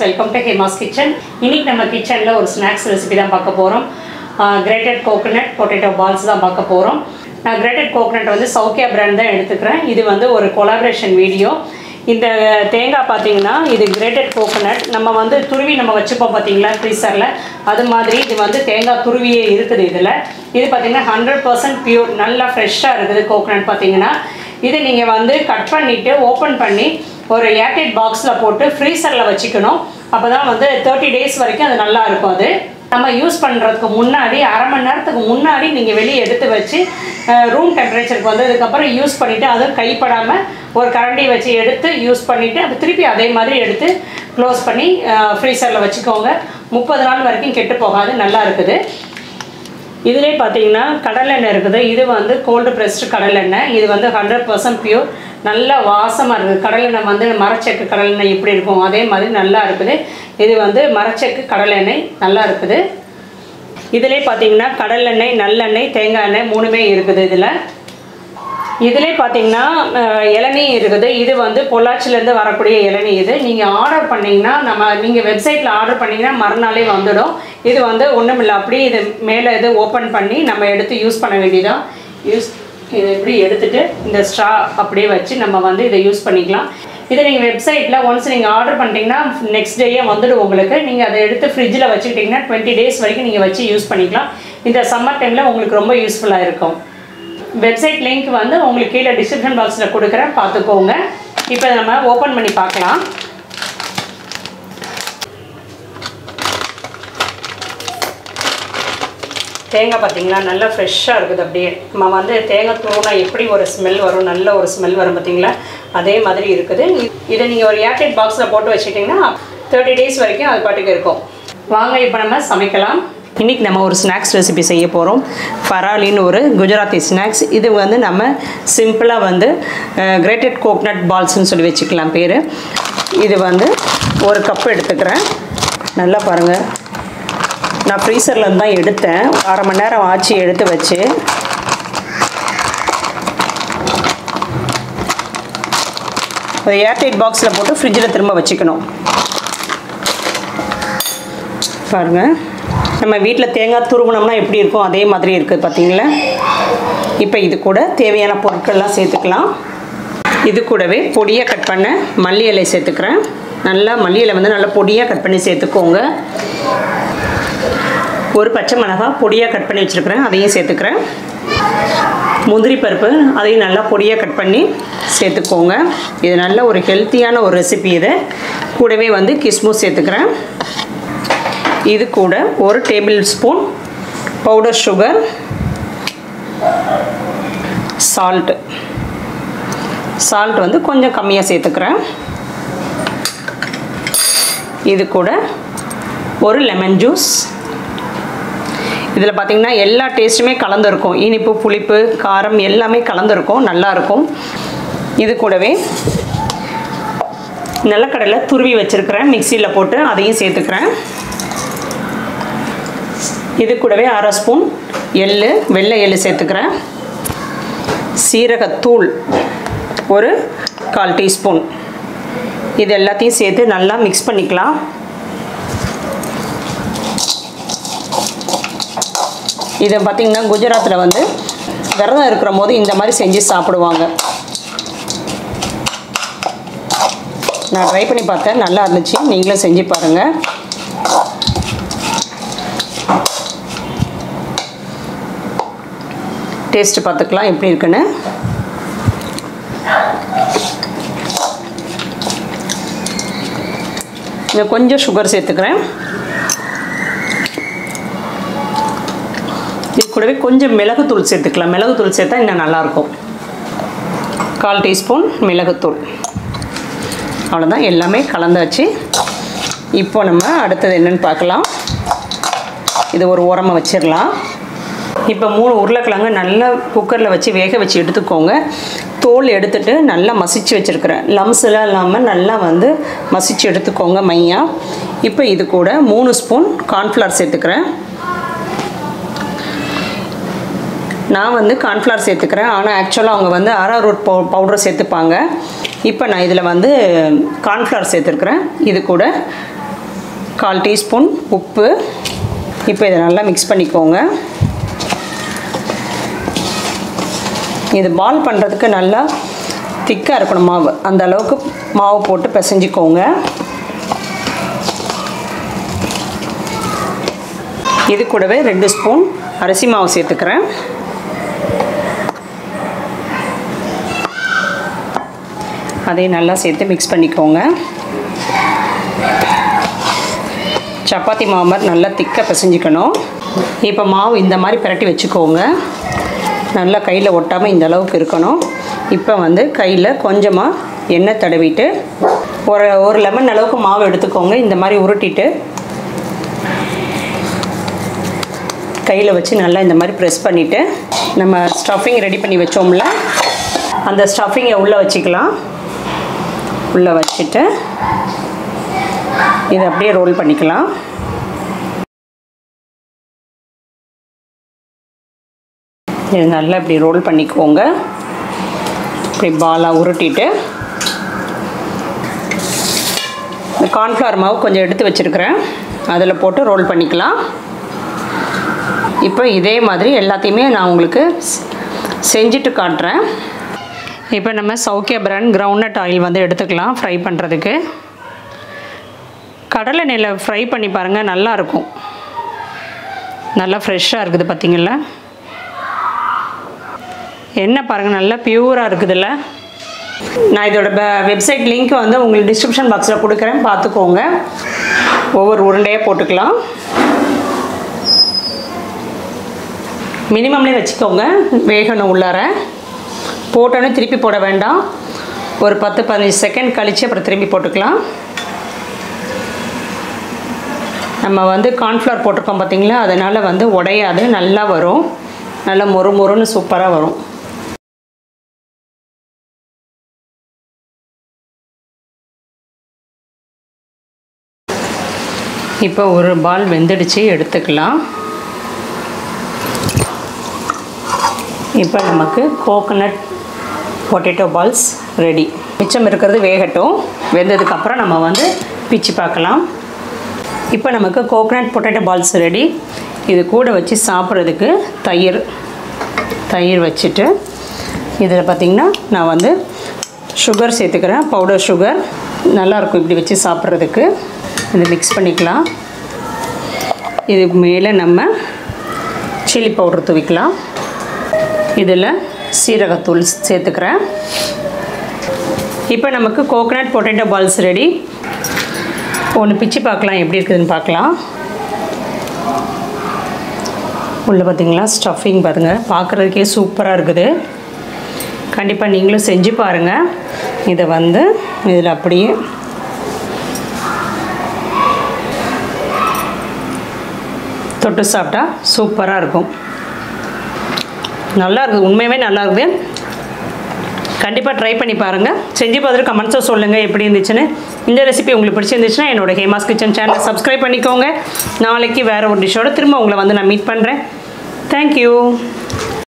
Friends welcome to Hema's kitchen இன்றைக்கி நம்ம கிச்சனில் ஒரு ஸ்நாக்ஸ் ரெசிபி தான் பார்க்க போகிறோம் கிரேட்டட் கோகோனட் பொட்டேட்டோ பால்ஸ் தான் பார்க்க போகிறோம் நான் கிரேட்டட் கோகோனட் வந்து சௌக்கியா பிராண்ட் தான் எடுத்துக்கிறேன். இது வந்து ஒரு கொலாபரேஷன் வீடியோ இந்த தேங்காய் பார்த்தீங்கன்னா இது கிரேட்டட் கோகோனட் நம்ம வந்து துருவி நம்ம வச்சுப்போம் பார்த்தீங்களா ஃப்ரீசரில் அது மாதிரி இது வந்து தேங்காய் துருவியே இருக்குது இதில். இது பார்த்தீங்கன்னா ஹண்ட்ரட் பர்சன்ட் பியூர் நல்லா ஃப்ரெஷ்ஷாக இருக்குது கோகோனட் பார்த்தீங்கன்னா. இது நீங்கள் வந்து கட் பண்ணிவிட்டு ஓப்பன் பண்ணி ஒரு ஏர்டைட் பாக்ஸில் போட்டு ஃப்ரீசரில் வச்சுக்கணும். அப்போ தான் வந்து தேர்ட்டி டேஸ் வரைக்கும் அது நல்லா இருக்கும் அது. நம்ம யூஸ் பண்ணுறதுக்கு முன்னாடி அரை மணி நேரத்துக்கு முன்னாடி நீங்கள் வெளியே எடுத்து வச்சு ரூம் டெம்பரேச்சருக்கு வந்ததுக்கப்புறம் யூஸ் பண்ணிவிட்டு அதுவும் கைப்படாமல் ஒரு கரண்டி வச்சு எடுத்து யூஸ் பண்ணிவிட்டு அது திருப்பி அதே மாதிரி எடுத்து க்ளோஸ் பண்ணி ஃப்ரீசரில் வச்சுக்கோங்க. முப்பது நாள் வரைக்கும் கெட்டு போகாது நல்லா இருக்குது. இதுலேயே பார்த்தீங்கன்னா கடலெண்ணெய் இருக்குது. இது வந்து கோல்டு ப்ரெஸ்டு கடலெண்ணெய். இது வந்து ஹண்ட்ரட் பர்சன்ட் பியூர் நல்ல வாசமாக இருக்குது. கடலெண்ணெய் வந்து மரச்செக்கு கடலெண்ணெய் எப்படி இருக்கும். அதே மாதிரி நல்லா இருக்குது. இது வந்து மரச்செக்கு கடலெண்ணெய் நல்லா இருக்குது. இதிலே பார்த்தீங்கன்னா கடலெண்ணெய் நல்லெண்ணெய் தேங்காய் எண்ணெய் மூணுமே இருக்குது இதில். இதிலே பார்த்தீங்கன்னா இளநீ இருக்குது. இது வந்து பொள்ளாச்சிலேருந்து வரக்கூடிய இளநீ இது. நீங்கள் ஆர்டர் பண்ணிங்கன்னா நம்ம நீங்கள் வெப்சைட்டில் ஆர்டர் பண்ணிங்கன்னா மறுநாளே வந்துடும். இது வந்து ஒன்றும் இல்லை அப்படியே இது மேலே இது ஓப்பன் பண்ணி நம்ம எடுத்து யூஸ் பண்ண வேண்டியதான் யூஸ் இது இப்படி எடுத்துகிட்டு இந்த ஸ்ட்ரா அப்படியே வச்சு நம்ம வந்து இதை யூஸ் பண்ணிக்கலாம். இதை நீங்கள் வெப்சைட்டில் ஒன்ஸ் நீங்கள் ஆர்டர் பண்ணிட்டீங்கன்னா நெக்ஸ்ட் டேயே வந்துடும் உங்களுக்கு. நீங்கள் அதை எடுத்து ஃப்ரிட்ஜில் வச்சுக்கிட்டிங்கன்னா டுவெண்ட்டி டேஸ் வரைக்கும் நீங்கள் வச்சு யூஸ் பண்ணிக்கலாம். இந்த சம்மர் டைமில் உங்களுக்கு ரொம்ப யூஸ்ஃபுல்லாக இருக்கும். வெப்சைட் லிங்க் வந்து உங்களுக்கு கீழே டிஸ்கிரிப்ஷன் பாக்ஸில் கொடுக்குறேன். பார்த்துக்கோங்க. இப்போ நம்ம ஓப்பன் பண்ணி பார்க்கலாம். தேங்காய் பார்த்திங்களா நல்லா ஃப்ரெஷ்ஷாக இருக்குது அப்படியே. நம்ம வந்து தேங்காய் தூணா எப்படி ஒரு ஸ்மெல் வரும்? நல்ல ஒரு ஸ்மெல் வரும் பார்த்தீங்களா அதே மாதிரி இருக்குது. இதை நீங்கள் ஒரு ஏர்டைட் பாக்ஸில் போட்டு வச்சுட்டிங்கன்னா தேர்ட்டி டேஸ் வரைக்கும் அது பாட்டுக்கு இருக்கும். வாங்க இப்போ நம்ம சமைக்கலாம். இன்றைக்கி நம்ம ஒரு ஸ்நாக்ஸ் ரெசிபி செய்ய போகிறோம் ஃபராலின்னு ஒரு குஜராத்தி ஸ்நாக்ஸ் இது வந்து நம்ம சிம்பிளாக வந்து கிரேட்டட் கோக்னட் பால்ஸ்னு சொல்லி வச்சுக்கலாம் பேர். இது வந்து ஒரு கப் எடுத்துக்கிறேன். நல்லா பாருங்கள் நான் ஃப்ரீசரில் தான் எடுத்தேன். அரை மணி நேரம் ஆச்சு எடுத்து வச்சு. ஒரு ஏர்டைட் பாக்ஸில் போட்டு ஃப்ரிட்ஜில் திரும்ப வச்சுக்கணும். பாருங்கள் நம்ம வீட்டில் தேங்காய் துருவனம்னா எப்படி இருக்கும் அதே மாதிரி இருக்குது பார்த்திங்களா இப்போ இது கூட தேவையான பொருட்கள்லாம் சேர்த்துக்கலாம். இது கூடவே பொடியாக கட் பண்ண மல்லி இலை சேர்த்துக்கிறேன். நல்லா மல்லி இலை வந்து நல்லா பொடியாக கட் பண்ணி சேர்த்துக்கோங்க. ஒரு பச்சை மிளகாய் பொடியாக கட் பண்ணி வச்சுருக்கிறேன் அதையும் சேர்த்துக்கிறேன். முந்திரி பருப்பு அதையும் நல்லா பொடியாக கட் பண்ணி சேர்த்துக்கோங்க. இது நல்ல ஒரு ஹெல்த்தியான ஒரு ரெசிபி இது. கூடவே வந்து கிஸ்மூஸ் சேர்த்துக்கிறேன். இது கூட ஒரு tablespoon powder sugar salt salt வந்து கொஞ்சம் கம்மியாக சேர்த்துக்கிறேன். இது கூட ஒரு லெமன் ஜூஸ் இதில் பார்த்திங்கன்னா எல்லா டேஸ்ட்டுமே கலந்துருக்கும். இனிப்பு புளிப்பு காரம் எல்லாமே கலந்துருக்கும். நல்லாயிருக்கும். இது கூடவே நிலக்கடலை துருவி வச்சுருக்கிறேன். மிக்சியில் போட்டு அதையும் சேர்த்துக்கிறேன். இது கூடவே அரை ஸ்பூன் எள்ளு வெள்ளை எள்ளு சேர்த்துக்கிறேன். சீரகத்தூள் ஒரு கால் டீஸ்பூன். இது எல்லாத்தையும் சேர்த்து நல்லா மிக்ஸ் பண்ணிக்கலாம். இதை பார்த்திங்கன்னா குஜராத்தில் வந்து விரதம் இருக்கிற போது இந்த மாதிரி செஞ்சு சாப்பிடுவாங்க. நான் ட்ரை பண்ணி பார்த்தேன் நல்லா இருந்துச்சு. நீங்களும் செஞ்சு பாருங்கள் டேஸ்ட்டு பார்த்துக்கலாம் எப்படி இருக்குன்னு. இங்கே கொஞ்சம் சுகர் சேர்த்துக்கிறேன். இது கூடவே கொஞ்சம் மிளகுத்தூள் சேர்த்துக்கலாம். மிளகுத்தூள் சேர்த்தா இன்னும் நல்லாயிருக்கும். கால் டீஸ்பூன் மிளகுத்தூள். அவ்வளோதான் எல்லாமே கலந்தாச்சு. இப்போ நம்ம அடுத்தது என்னென்னு பார்க்கலாம். இது ஒரு உரமாக வச்சிடலாம் இப்போ மூணு உருளைக்கிழங்கு நல்லா குக்கரில் வச்சு வேக வச்சு எடுத்துக்கோங்க. தோல் எடுத்துட்டு நல்லா மசிச்சு வச்சுருக்கிறேன். லம்ஸ்லாம் இல்லாமல் நல்லா வந்து மசிச்சு எடுத்துக்கோங்க மையா. இப்போ இது கூட மூணு ஸ்பூன் கார்ன்ஃப்ளவர் சேர்த்துக்கிறேன். நான் வந்து கார்ன்ஃப்ளவர் சேர்த்துக்கிறேன். ஆனால் ஆக்சுவலாக அவங்க வந்து அரரோட் பவு பவுடர் சேர்த்துப்பாங்க. இப்போ நான் இதில் வந்து கார்ன்ஃப்ளவர் சேர்த்துருக்குறேன். இது கூட கால் டீஸ்பூன் உப்பு. இப்போ இதை நல்லா மிக்ஸ் பண்ணிக்கோங்க. இது பால் பண்ணுறதுக்கு நல்லா திக்காக இருக்கணும் மாவு. அந்த அளவுக்கு மாவு போட்டு பிசைஞ்சிக்கோங்க. இது கூடவே ரெண்டு ஸ்பூன் அரிசி மாவு சேர்த்துக்கிறேன். அதையும் நல்லா சேர்த்து மிக்ஸ் பண்ணிக்கோங்க. சப்பாத்தி மாவு மாதிரி நல்லா திக்காக பிசைஞ்சிக்கணும். இப்போ மாவு இந்த மாதிரி பிரட்டி வச்சுக்கோங்க. நல்லா கையில் ஒட்டாமல் இந்த அளவுக்கு இருக்கணும். இப்போ வந்து கையில் கொஞ்சமாக எண்ணெய் தடவிட்டு ஒரு ஒரு லெமன் அளவுக்கு மாவு எடுத்துக்கோங்க. இந்த மாதிரி உருட்டிட்டு கையில் வச்சு நல்லா இந்த மாதிரி ப்ரெஸ் பண்ணிவிட்டு நம்ம ஸ்டஃபிங் ரெடி பண்ணி வச்சோம்ல அந்த ஸ்டஃபிங்கை உள்ளே வச்சுக்கலாம். உள்ளே வச்சுட்டு இதை அப்படியே ரோல் பண்ணிக்கலாம். இது நல்லா இப்படி ரோல் பண்ணிக்கோங்க. இப்படி பாலாக உருட்டிட்டு. இந்த கார்ன்ஃப்ளவர் மாவு கொஞ்சம் எடுத்து வச்சுருக்கிறேன். அதில் போட்டு ரோல் பண்ணிக்கலாம். இப்போ இதே மாதிரி எல்லாத்தையுமே நான் உங்களுக்கு செஞ்சுட்டு காட்டுறேன். இப்போ நம்ம சௌக்கிய பிராண்ட் கிரவுண்ட்நட் ஆயில் வந்து எடுத்துக்கலாம் ஃப்ரை பண்ணுறதுக்கு கடலை நெல்லை ஃப்ரை பண்ணி பாருங்கள் நல்லாயிருக்கும் நல்லா ஃப்ரெஷ்ஷாக இருக்குது பார்த்திங்களா எண்ணெய் பாருங்கள் நல்லா பியூராக இருக்குதுல்ல. நான் இதோட வெப்சைட் லிங்க் வந்து உங்களுக்கு டிஸ்கிரிப்ஷன் பாக்ஸில் கொடுக்குறேன். பார்த்துக்கோங்க. ஒவ்வொரு உருண்டையாக போட்டுக்கலாம். மினிமம்லேயே வச்சுக்கோங்க. வேகணும் உள்ளார. போட்டோன்னே திருப்பி போட வேண்டாம். ஒரு பத்து பதினஞ்சு செகண்ட் கழித்து அப்புறம் திரும்பி போட்டுக்கலாம். நம்ம வந்து கார்ன்ஃப்ளவர் போட்டிருக்கோம் பார்த்தீங்களா அதனால் வந்து உடையாது. நல்லா வரும். நல்லா மொறு மொறுன்னு சூப்பராக வரும். இப்போ ஒரு பால் வெந்துடுச்சு எடுத்துக்கலாம். இப்போ நமக்கு கோகனட் பொட்டேட்டோ பால்ஸ் ரெடி மிச்சம் இருக்கிறது வேகட்டும். வெந்ததுக்கப்புறம் நம்ம வந்து பிச்சு பார்க்கலாம். இப்போ நமக்கு கோகனட் பொட்டேட்டோ பால்ஸ் ரெடி இது கூட வச்சு சாப்பிட்றதுக்கு தயிர் தயிர் வச்சுட்டு இதில் பார்த்திங்கன்னா நான் வந்து சுகர் சேர்த்துக்கிறேன். பவுடர் சுகர் நல்லாயிருக்கும் இப்படி வச்சு சாப்பிட்றதுக்கு. இதை மிக்ஸ் பண்ணிக்கலாம். இதுக்கு மேலே நம்ம சில்லி பவுடர் தூவிக்கலாம். இதில் சீரகத்தூள் சேர்த்துக்கிறேன். இப்போ நமக்கு கோகனட் பொட்டேட்டோ பால்ஸ் ரெடி ஒன்று பிச்சு பார்க்கலாம் எப்படி இருக்குதுன்னு பார்க்கலாம். உள்ளே பார்த்தீங்களா ஸ்டஃபிங் பாருங்கள் பார்க்குறதுக்கே சூப்பராக இருக்குது. கண்டிப்பாக நீங்களும் செஞ்சு பாருங்கள் இதை வந்து இதில் அப்படியே தொட்டு சாப்பிட்டா சூப்பராக இருக்கும். நல்லா இருக்குது உண்மையாகவே நல்லா இருக்குது. கண்டிப்பாக ட்ரை பண்ணி பாருங்கள் செஞ்சு பார்த்துட்டு கமெண்ட்ஸை சொல்லுங்கள் எப்படி இருந்துச்சுன்னு. இந்த ரெசிபி உங்களுக்கு பிடிச்சிருந்துச்சுன்னா என்னோட ஹேமாஸ் கிச்சன் சேனலை சப்ஸ்கிரைப் பண்ணிக்கோங்க. நாளைக்கு வேறு ஒரு டிஷ்ஷோட திரும்ப உங்களை வந்து நான் மீட் பண்ணுறேன் தேங்க்யூ